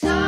So